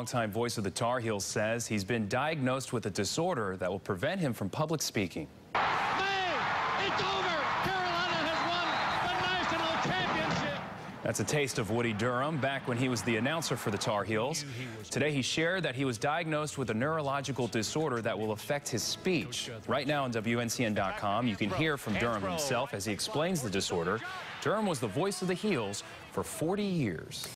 Longtime voice of the Tar Heels says he's been diagnosed with a disorder that will prevent him from public speaking. May, it's over. Carolina has won the national championship. That's a taste of Woody Durham back when he was the announcer for the Tar Heels. Today he shared that he was diagnosed with a neurological disorder that will affect his speech. Right now on WNCN.com, you can hear from Durham himself as he explains the disorder. Durham was the voice of the Heels for 40 years.